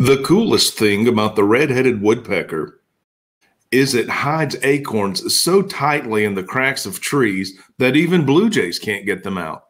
The coolest thing about the red-headed woodpecker is it hides acorns so tightly in the cracks of trees that even blue jays can't get them out.